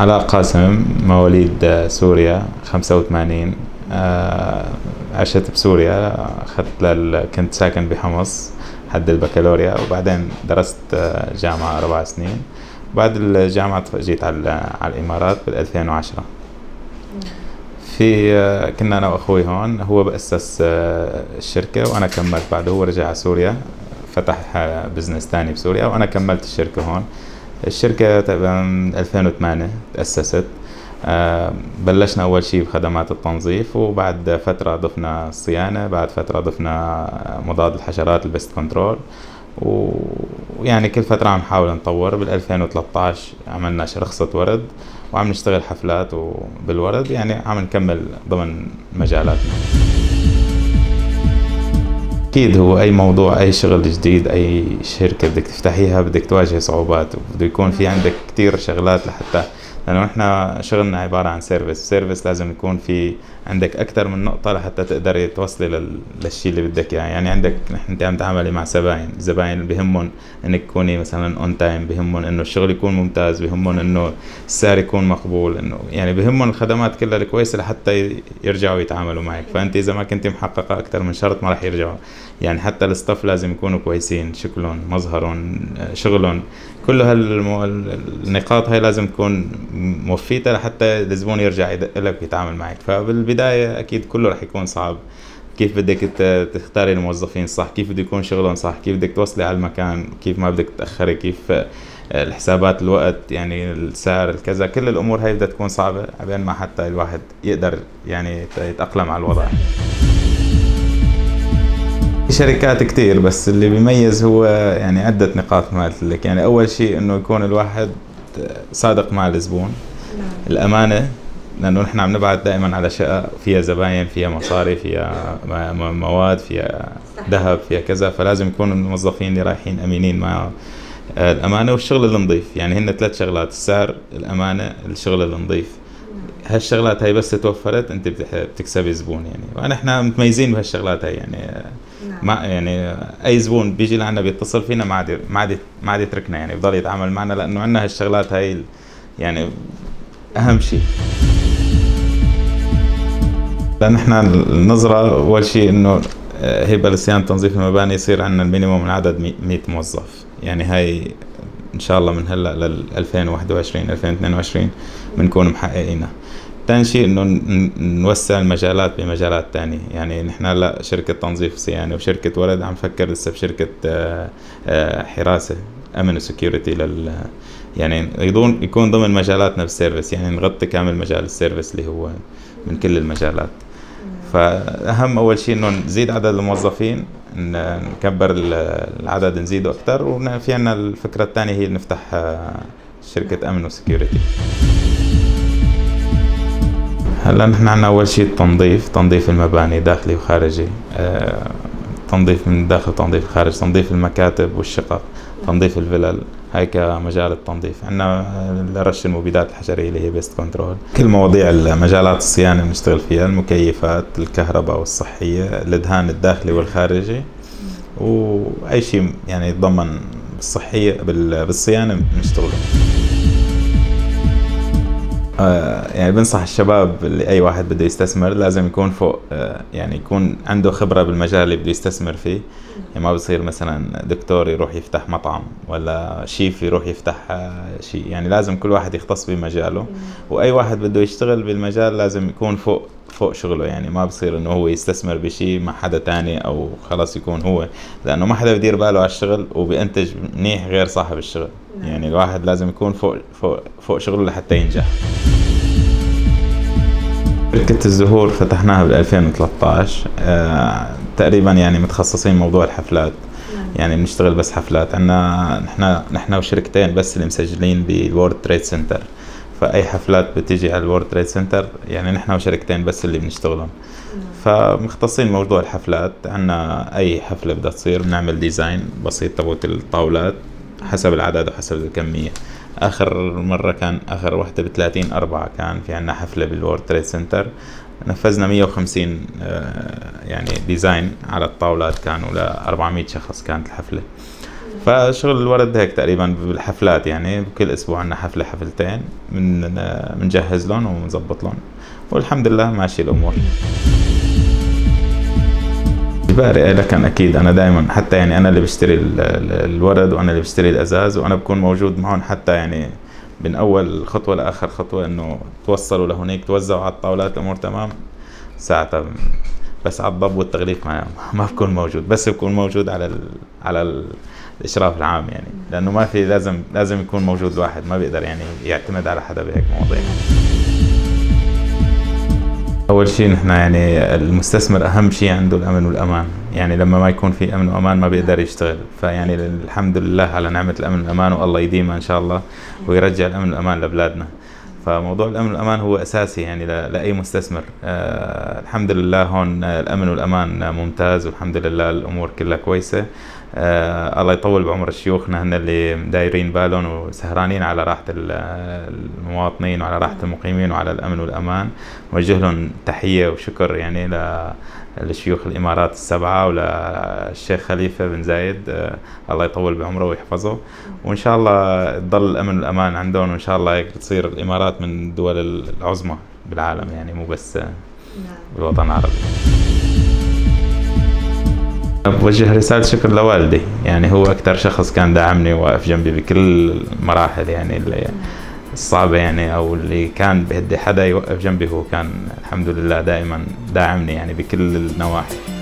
علاء قاسم مواليد سوريا 85 آه، عشت بسوريا أخذت لل... كنت ساكن بحمص حد البكالوريا وبعدين درست آه، جامعة أربع سنين. بعد الجامعة جيت على على الإمارات بال 2010 في آه، كنا أنا وأخوي هون هو بأسس الشركة وأنا كملت بعده هو رجع على سوريا فتح بزنس تاني بسوريا وأنا كملت الشركة هون. الشركة تقريبا 2008 تأسست. آه، بلشنا أول شيء بخدمات التنظيف وبعد فترة ضفنا الصيانة بعد فترة ضفنا مضاد الحشرات البست كنترول. ويعني كل فترة عم نحاول نطور. بال 2013 عملنا رخصة ورد وعم نشتغل حفلات وبالورد. يعني عم نكمل ضمن مجالاتنا. أكيد هو أي موضوع أي شغل جديد أي شركة بدك تفتحيها بدك تواجه صعوبات وبده يكون في عندك كثير شغلات لحتى لأنه إحنا شغلنا عبارة عن service service لازم يكون في عندك أكثر من نقطة لحتى تقدري توصلي للشيء اللي بدك إياه. يعني عندك أنت عم تعملي مع زباين. زباين بهمهم إنك تكوني مثلا on time بهمهم إنه الشغل يكون ممتاز. بهمهم إنه السعر يكون مقبول. إنه يعني بهمهم الخدمات كلها الكويسة لحتى يرجعوا يتعاملوا معك. فأنت إذا ما كنت محققة أكثر من شرط ما راح يرجعوا. يعني حتى ال staff لازم يكونوا كويسين. شكلهم مظهرهم شغلهم. كل هالنقاط هاي لازم تكون موفيتها لحتى الزبون يرجع لك ويتعامل معك. فبالبداية أكيد كله رح يكون صعب. كيف بدك تختاري الموظفين صح؟ كيف بده يكون شغلهم صح؟ كيف بدك توصلي على المكان؟ كيف ما بدك تاخري كيف الحسابات الوقت يعني السعر الكذا؟ كل الأمور هاي بدها تكون صعبة عبين ما حتى الواحد يقدر يعني يتأقلم على الوضع. شركات كتير بس اللي بيميز هو يعني عدة نقاط ما قلت لك. يعني أول شيء إنه يكون الواحد صادق مع الزبون نعم. الأمانة لأنه نحن عم نبعث دائما على شقة فيها زباين فيها مصاري فيها مواد فيها ذهب فيها كذا فلازم يكون الموظفين اللي رايحين أمينين مع الأمانة والشغل النظيف. يعني هن ثلاث شغلات السعر الأمانة الشغل النظيف. هالشغلات هاي بس توفرت أنت بتكسبي زبون يعني. ونحن متميزين بهالشغلات هاي يعني. نعم. ما يعني أي زبون بيجي لعنا بيتصل فينا ما عاد ما عاد ما عاد يتركنا يعني بضل يتعامل معنا لأنه عندنا هالشغلات هاي يعني أهم شيء لأن إحنا النظرة أول شيء إنه آه، هيبه لصيانه تنظيف المباني يصير عندنا المينيموم من عدد 100 موظف. يعني هاي إن شاء الله من هلأ لل 2021 2022 بنكون محققينها. ثاني شيء إنه نوسع المجالات بمجالات تانية. يعني نحن هلأ شركة تنظيف صيانة وشركة ورد عم نفكر لسه بشركة آه، آه، حراسة أمن و security لل يعني يكون يكون ضمن مجالاتنا بال service. يعني نغطي كامل مجال ال service اللي هو من كل المجالات. فأهم أول شيء إنه نزيد عدد الموظفين نكبر العدد نزيده أكثر وفي عنا الفكرة الثانية هي نفتح آه، شركة أمن و security هلا نحن عنا أول شيء التنظيف تنظيف المباني داخلي وخارجي. آه، تنظيف من داخل تنظيف الخارج تنظيف المكاتب والشقق تنظيف الفلل. هاي كمجال التنظيف. عندنا رش المبيدات الحشرية اللي هي pest control. كل مواضيع مجالات الصيانة بنشتغل فيها المكيفات الكهرباء والصحية الدهان الداخلي والخارجي. وأي شيء يعني يتضمن بالصحية بالصيانة بنشتغله. يعني بنصح الشباب اللي أي واحد بده يستثمر لازم يكون فوق آه، يعني يكون عنده خبرة بالمجال اللي بده يستثمر فيه. يعني ما بصير مثلا دكتور يروح يفتح مطعم ولا شيف يروح يفتح آه، شيء. يعني لازم كل واحد يختص بمجاله. وأي واحد بده يشتغل بالمجال لازم يكون فوق فوق شغله يعني ما بصير إنه هو يستثمر بشيء مع حدا تاني أو خلاص يكون هو لأنه ما حدا بدير باله على الشغل وبينتج منيح غير صاحب الشغل. نعم. يعني الواحد لازم يكون فوق فوق فوق شغله لحتى ينجح. شركة الزهور فتحناها بال 2013 آه تقريبا يعني متخصصين موضوع الحفلات. نعم. يعني بنشتغل بس حفلات. عندنا نحن نحن وشركتين بس اللي مسجلين بال World Trade Center فأي حفلات بتيجي على ال World Trade Center يعني نحن وشركتين بس اللي بنشتغلهم. فمختصين موضوع الحفلات عندنا أي حفلة بدها تصير بنعمل design بسيط تبعوت الطاولات حسب العدد وحسب الكمية. آخر مرة كان آخر وحدة ب 30 4 كان في عندنا حفلة بال World Trade Center. نفذنا 150 آه، يعني design على الطاولات كانوا ل 400 شخص كانت الحفلة. فشغل الورد هيك تقريبا بالحفلات يعني كل أسبوع عندنا حفلة حفلتين من بنجهز لهم وبنظبط لهم. والحمد لله ماشي الأمور. اجباري لكن أكيد أنا دائما حتى يعني أنا اللي بشتري الورد وأنا اللي بشتري الأزاز وأنا بكون موجود معهم حتى يعني من أول خطوة لآخر خطوة إنه توصلوا لهونيك توزعوا على الطاولات الأمور تمام. ساعتها بس على الضب والتغليف ما ما بكون موجود. بس بكون موجود على ال على ال الإشراف العام يعني. لأنه ما في لازم لازم يكون موجود واحد ما بيقدر يعني يعتمد على حدا بهيك مواضيع. أول شيء نحن يعني المستثمر أهم شيء عنده الأمن والأمان. يعني لما ما يكون في أمن وأمان ما بيقدر يشتغل. فيعني الحمد لله على نعمة الأمن والأمان والله يديمها إن شاء الله ويرجع الأمن والأمان لبلادنا. فموضوع الأمن والأمان هو أساسي يعني لأي مستثمر. آه الحمد لله هون الأمن والأمان ممتاز والحمد لله الأمور كلها كويسة. آه الله يطول بعمر شيوخنا هن اللي دايرين بالهم وسهرانين على راحة المواطنين وعلى راحة المقيمين وعلى الأمن والأمان. وجه لهم تحية وشكر يعني لشيوخ الإمارات السبعة وللشيخ خليفة بن زايد. آه الله يطول بعمره ويحفظه. وإن شاء الله تضل الأمن والأمان عندهم وإن شاء الله هيك تصير الإمارات من الدول العظمى بالعالم يعني مو بس نعم. بالوطن العربي. بوجه رسالة شكر لوالدي. يعني هو أكثر شخص كان داعمني وواقف جنبي بكل المراحل يعني اللي الصعبة يعني أو اللي كان بدي حدا يوقف جنبي هو كان الحمد لله دائما داعمني يعني بكل النواحي.